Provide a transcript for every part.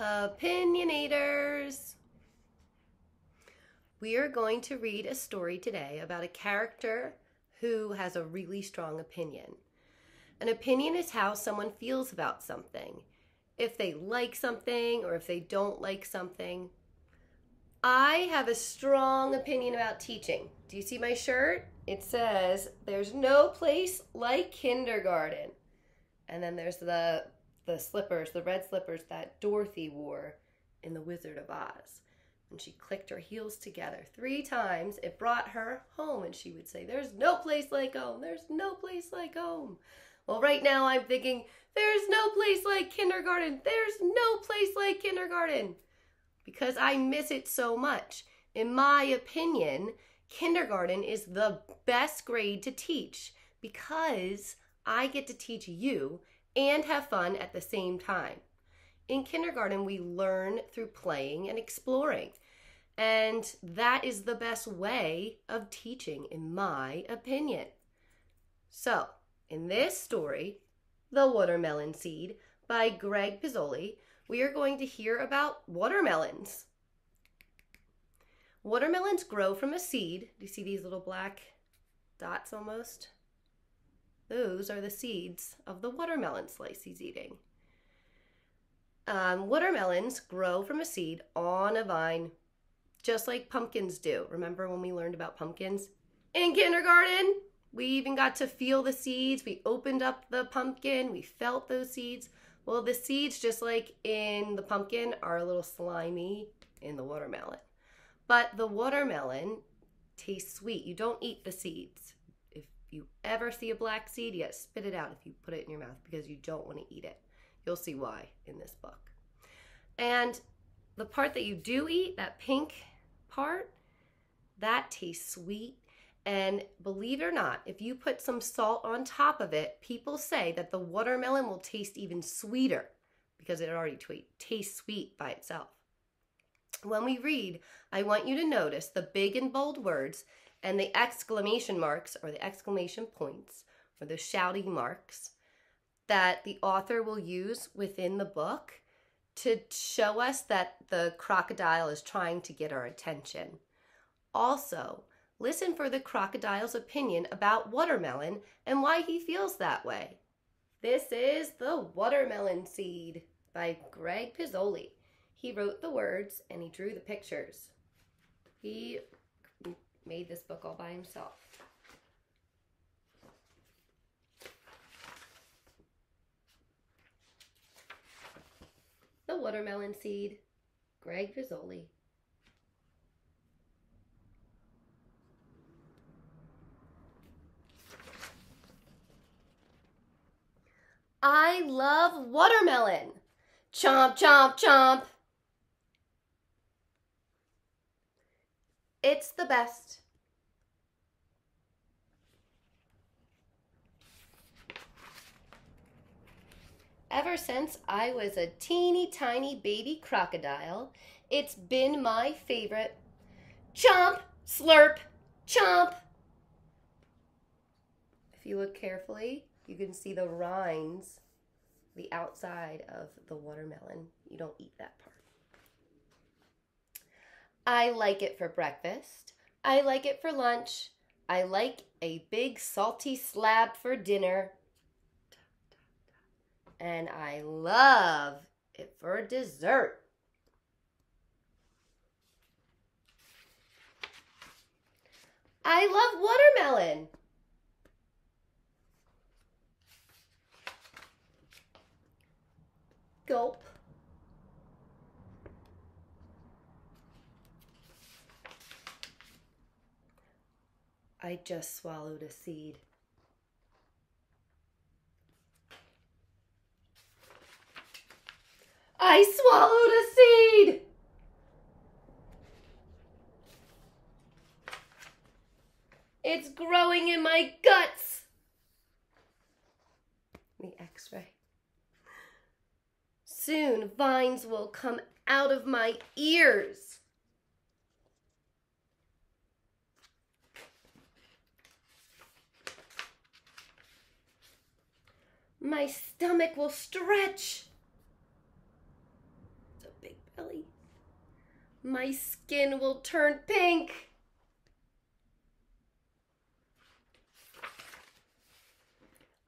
Opinionators. We are going to read a story today about a character who has a really strong opinion. An opinion is how someone feels about something. If they like something or if they don't like something. I have a strong opinion about teaching. Do you see my shirt? It says, There's no place like kindergarten. And then there's the the slippers, the red slippers that Dorothy wore in The Wizard of Oz. And she clicked her heels together three times. It brought her home, and she would say, There's no place like home. There's no place like home. Well, right now I'm thinking, There's no place like kindergarten. There's no place like kindergarten. Because I miss it so much. In my opinion, kindergarten is the best grade to teach because I get to teach you and have fun at the same time. In kindergarten, we learn through playing and exploring. And that is the best way of teaching, in my opinion. So, in this story, The Watermelon Seed by Greg Pizzoli, we are going to hear about watermelons. Watermelons grow from a seed. Do you see these little black dots almost? Those are the seeds of the watermelon slice he's eating. Um, watermelons grow from a seed on a vine, just like pumpkins do. Remember when we learned about pumpkins? In kindergarten, we even got to feel the seeds. We opened up the pumpkin, we felt those seeds. Well, the seeds, just like in the pumpkin, are a little slimy in the watermelon. But the watermelon tastes sweet. You don't eat the seeds you ever see a black seed, yet, spit it out if you put it in your mouth because you don't want to eat it. You'll see why in this book. And the part that you do eat, that pink part, that tastes sweet. And believe it or not, if you put some salt on top of it, people say that the watermelon will taste even sweeter because it already t- tastes sweet by itself. When we read, I want you to notice the big and bold words and the exclamation marks or the exclamation points or the shouting marks that the author will use within the book to show us that the crocodile is trying to get our attention. Also, listen for the crocodile's opinion about watermelon and why he feels that way. This is The Watermelon Seed by Greg Pizzoli. He wrote the words and he drew the pictures. He made this book all by himself. The Watermelon Seed, Greg Pizzoli. I love watermelon. Chomp, chomp, chomp. It's the best. Ever since I was a teeny tiny baby crocodile, it's been my favorite. Chomp, slurp, chomp. If you look carefully, you can see the rinds, the outside of the watermelon. You don't eat that part. I like it for breakfast. I like it for lunch. I like a big salty slab for dinner. And I love it for dessert. I love watermelon. Gulp. I just swallowed a seed. I swallowed a seed! It's growing in my guts! The x ray. Soon vines will come out of my ears. My stomach will stretch. My skin will turn pink.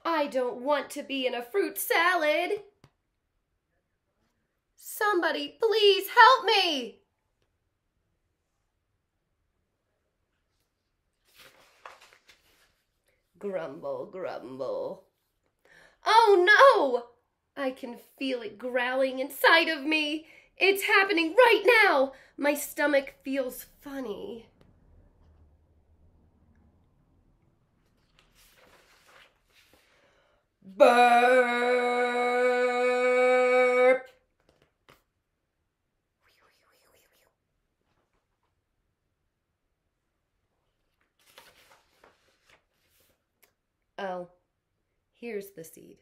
I don't want to be in a fruit salad. Somebody, please help me. Grumble, grumble. Oh no! I can feel it growling inside of me. It's happening right now. My stomach feels funny. Burp. Oh, here's the seed.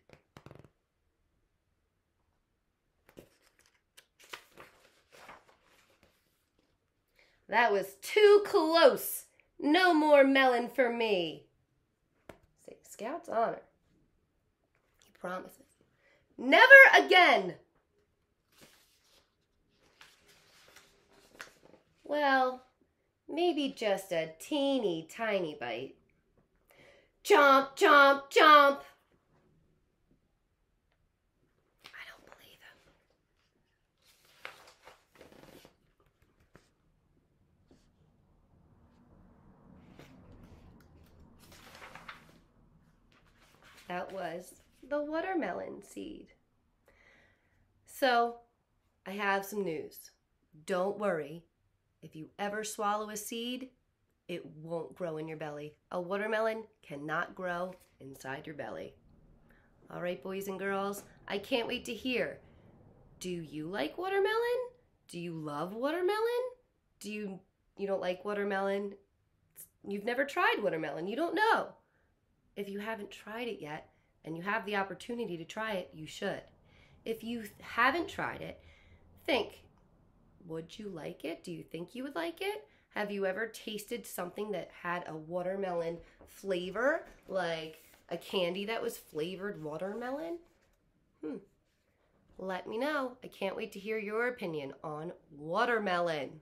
That was too close. No more melon for me. Say, Scout's honor. He promises. Never again. Well, maybe just a teeny tiny bite. Chomp, chomp, chomp. That was the watermelon seed. So, I have some news. Don't worry. If you ever swallow a seed, it won't grow in your belly. A watermelon cannot grow inside your belly. All right, boys and girls, I can't wait to hear. Do you like watermelon? Do you love watermelon? Do you you don't like watermelon? You've never tried watermelon. You don't know. If you haven't tried it yet and you have the opportunity to try it, you should. If you haven't tried it, think, would you like it? Do you think you would like it? Have you ever tasted something that had a watermelon flavor, like a candy that was flavored watermelon? Hmm. Let me know. I can't wait to hear your opinion on watermelon.